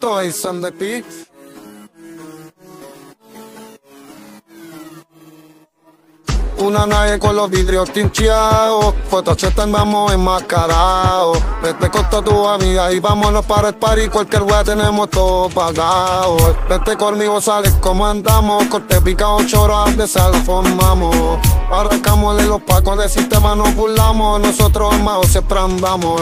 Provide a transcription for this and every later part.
De Pi. Una nave con los vidrios tincheados, Photoshop vamos enmascarados. Vete con toda tu amiga y vámonos para el party, cualquier wea tenemos todo pagado. Vete conmigo, sales como andamos, corte picado, choro, de sal formamos. Arrancamos los pacos del sistema, nos burlamos, nosotros armados siempre andamos.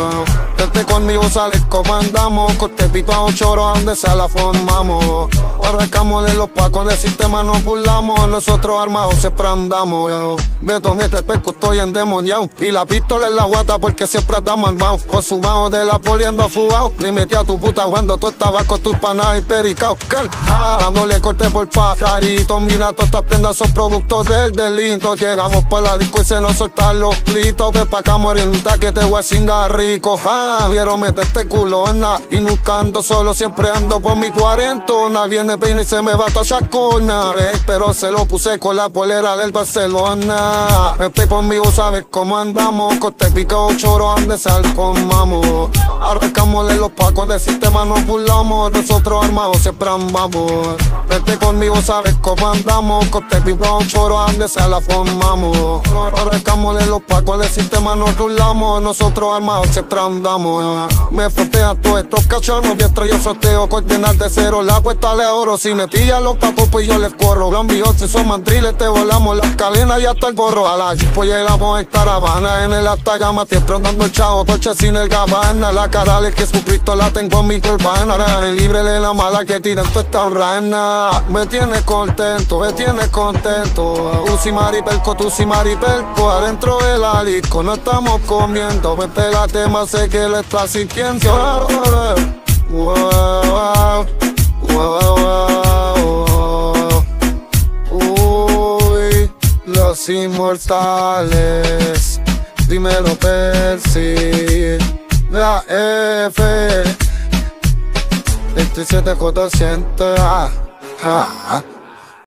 Vete conmigo, sales como andamos, corte picado, choro, de sal formamos. Arrancamos los pacos del sistema, nos burlamos, nosotros armados siempre andamos. Me tomé este pesco, estoy endemoniado. Y la pistola en la guata porque siempre andamos armados. Consumado de la poliendo fugado. Ni metí a tu puta cuando tú estabas con tus panas y pericao. Dándole corte por pajarito. Mira, todas estas prendas son productos del delito. Llegamos por la disco y se nos soltan los plitos. Ve pa' acá morirta que te voy a cingar rico. Ah, vieron meter este culona. Y nunca ando solo, siempre ando por mi cuarentona. Viene peine y se me va toda chacona. pero se lo puse con la polera del Barcelona. Estoy conmigo, sabes cómo andamos. Coste pico, choro, ande sal con mamo. Arrancámosle los pacos del sistema, nos burlamos. Nosotros armados siempre andamos. Vete conmigo, sabes cómo andamos. Coste pico, choro, ande sal la formamos. Arrancámosle los pacos del sistema, nos burlamos. Nosotros armados siempre andamos. Me frotea todos estos cachorros, diestro yo sorteo, coordinar de cero. La cuesta de oro, si me pillan los pacos, pues yo les corro. Gran si son mandriles, te volamos las cadenas hasta el gorro. A la pues llegamos en caravana. En el hasta gama siempre andando el chavo Torche sin el gabana. La cara de Jesucristo la tengo en mi turbana Libre de la mala que tira toda esta rana. Me tiene contento, me tiene contento. Usi maripelco, tu si maripelco Adentro del alisco no estamos comiendo. Me pégate más sé que le estás sintiendo inmortales. Dímelo, Percy. La F. 27 J100.